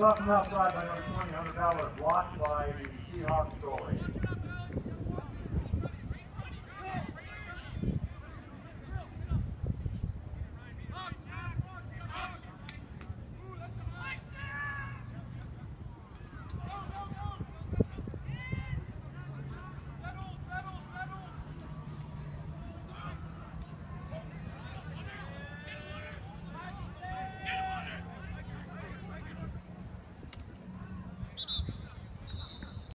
Talking outside by another twenty hundred dollar block by the Seahawks.